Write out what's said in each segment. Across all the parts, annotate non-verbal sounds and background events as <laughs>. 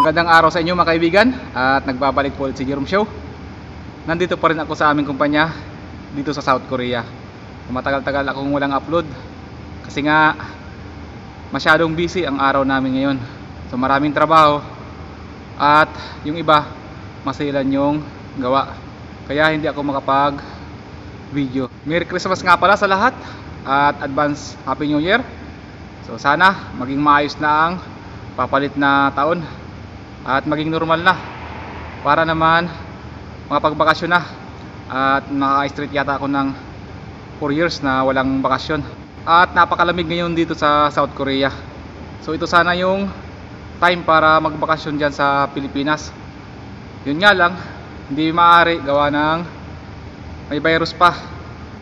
Magandang araw sa inyo mga kaibigan at nagbabalik po ulit si Jerome Show. Nandito pa rin ako sa aming kumpanya dito sa South Korea. Matagal-tagal akong walang upload kasi nga masyadong busy ang araw namin ngayon. So maraming trabaho at yung iba masilan yung gawa. Kaya hindi ako makapag video. Merry Christmas nga pala sa lahat at advance Happy New Year. So sana maging maayos na ang papalit na taon at maging normal na para naman makapagbakasyon na. At naka-street yata ako ng 4 years na walang bakasyon. At napakalamig ngayon dito sa South Korea. So ito sana yung time para magbakasyon dyan sa Pilipinas. Yun nga lang hindi maaari gawa ng may virus pa.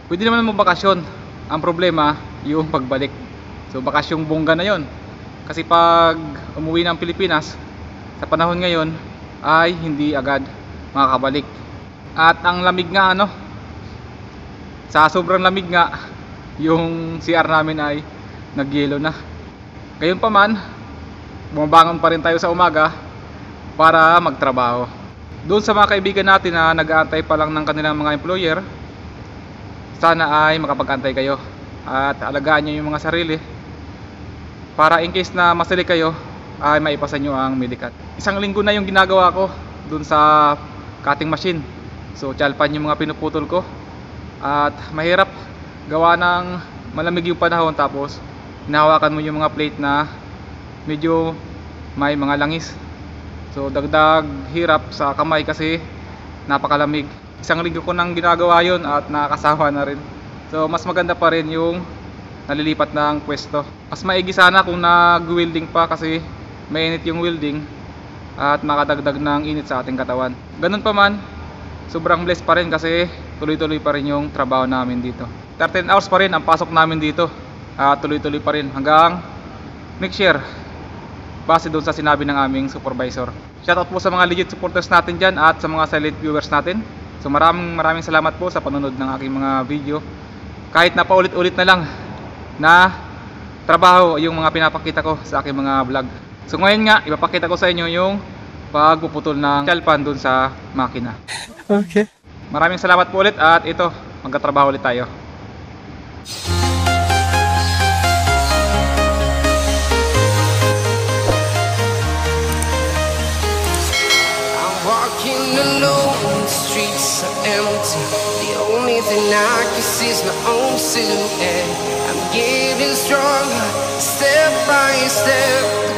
Pwede naman magbakasyon. Ang problema yung <laughs> pagbalik. So bakasyong bongga na yon kasi pag umuwi ng Pilipinas sa panahon ngayon ay hindi agad makakabalik. At ang lamig nga ano sa sobrang lamig nga <laughs> yung CR namin ay nagyelo na. Gayon pa man bumabangon pa rin tayo sa umaga para magtrabaho. Doon sa mga kaibigan natin na nag-aantay pa lang ng kanilang mga employer sana ay makapag-antay kayo at alagaan nyo yung mga sarili para in case na masali kayo ay maipasan nyo ang medicat. Isang linggo na yung ginagawa ko doon sa cutting machine. So chalpan yung mga pinuputol ko. At mahirap gawa ng malamig yung panahon tapos hinahawakan mo yung mga plate na medyo may mga langis. So dagdag hirap sa kamay kasi napakalamig. Isang linggo ko nang ginagawa yon at nakakasawa na rin. So mas maganda pa rin yung nalilipat ng pwesto. Mas maigi sana kung nag-welding pa kasi mainit yung welding at makadagdag ng init sa ating katawan. Ganun pa man sobrang blessed pa rin kasi tuloy-tuloy pa rin yung trabaho namin dito. 13 hours pa rin ang pasok namin dito at tuloy-tuloy pa rin hanggang next year. Base doon sa sinabi ng aming supervisor. Shoutout po sa mga legit supporters natin dyan at sa mga silent viewers natin. So maraming maraming salamat po sa panonood ng aking mga video. Kahit na paulit-ulit na lang na trabaho yung mga pinapakita ko sa aking mga vlog so ngayon nga ipapakita ko sa inyo yung pagpuputol ng chalpan doon sa makina Okay. Maraming salamat po ulit at ito, magkatrabaho ulit tayo. I'm walking alone, the streets are empty. The only thing I can see is my own silhouette. I'm getting stronger, step by step.